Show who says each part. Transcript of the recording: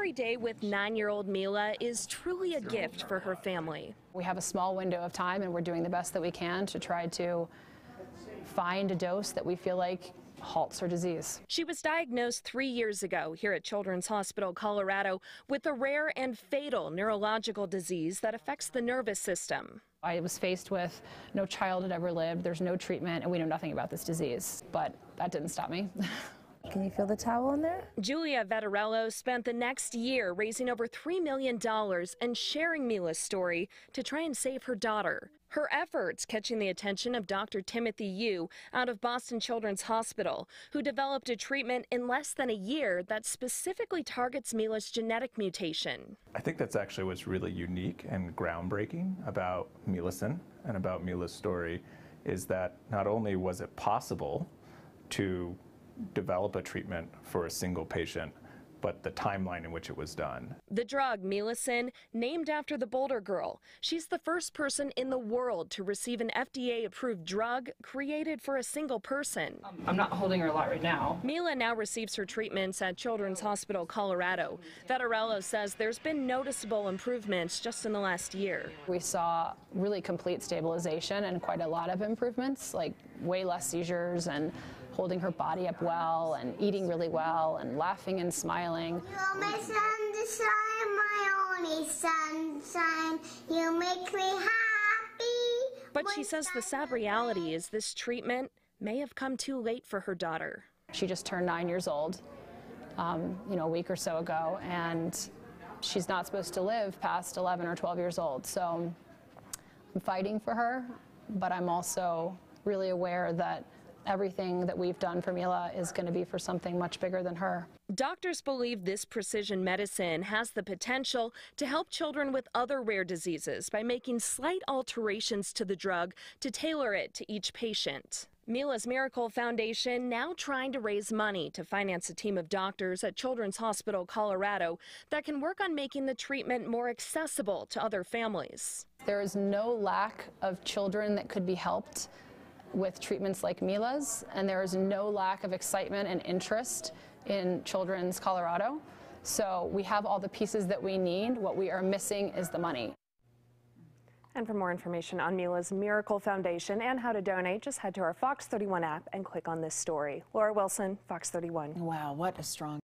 Speaker 1: Every day with nine-year-old Mila is truly a gift for her family.
Speaker 2: We have a small window of time and we're doing the best that we can to try to find a dose that we feel like halts her disease.
Speaker 1: She was diagnosed three years ago here at Children's Hospital Colorado with a rare and fatal neurological disease that affects the nervous system.
Speaker 2: I was faced with no child had ever lived, there's no treatment, and we know nothing about this disease. But that didn't stop me.
Speaker 3: Can you feel the towel in there?
Speaker 1: Julia Vettorello spent the next year raising over $3 million and sharing Mila's story to try and save her daughter. Her efforts catching the attention of Dr. Timothy Yu out of Boston Children's Hospital, who developed a treatment in less than a year that specifically targets Mila's genetic mutation.
Speaker 4: I think that's actually what's really unique and groundbreaking about Milasen and about Mila's story is that not only was it possible to develop a treatment for a single patient, but the timeline in which it was done.
Speaker 1: The drug, Milasen, named after the Boulder girl. She's the first person in the world to receive an FDA approved drug created for a single person.
Speaker 2: I'm not holding her a lot right now.
Speaker 1: Mila now receives her treatments at Children's Hospital Colorado. Vettorello says there's been noticeable improvements just in the last year.
Speaker 2: We saw really complete stabilization and quite a lot of improvements, like way less seizures and holding her body up well and eating really well and laughing and smiling.
Speaker 5: You're my sunshine, my only sunshine. You make me happy.
Speaker 1: But she says the sad reality is this treatment may have come too late for her daughter.
Speaker 2: She just turned nine years old, um, you know, a week or so ago, and she's not supposed to live past 11 or 12 years old. So I'm fighting for her, but I'm also really aware that everything that we've done for Mila is going to be for something much bigger than her.
Speaker 1: Doctors believe this precision medicine has the potential to help children with other rare diseases by making slight alterations to the drug to tailor it to each patient. Mila's Miracle Foundation now trying to raise money to finance a team of doctors at Children's Hospital Colorado that can work on making the treatment more accessible to other families.
Speaker 2: There is no lack of children that could be helped with treatments like Mila's, and there is no lack of excitement and interest in Children's Colorado. So we have all the pieces that we need. What we are missing is the money.
Speaker 6: And for more information on Mila's Miracle Foundation and how to donate, just head to our Fox 31 app and click on this story. Laura Wilson, Fox 31.
Speaker 7: Wow, what a strong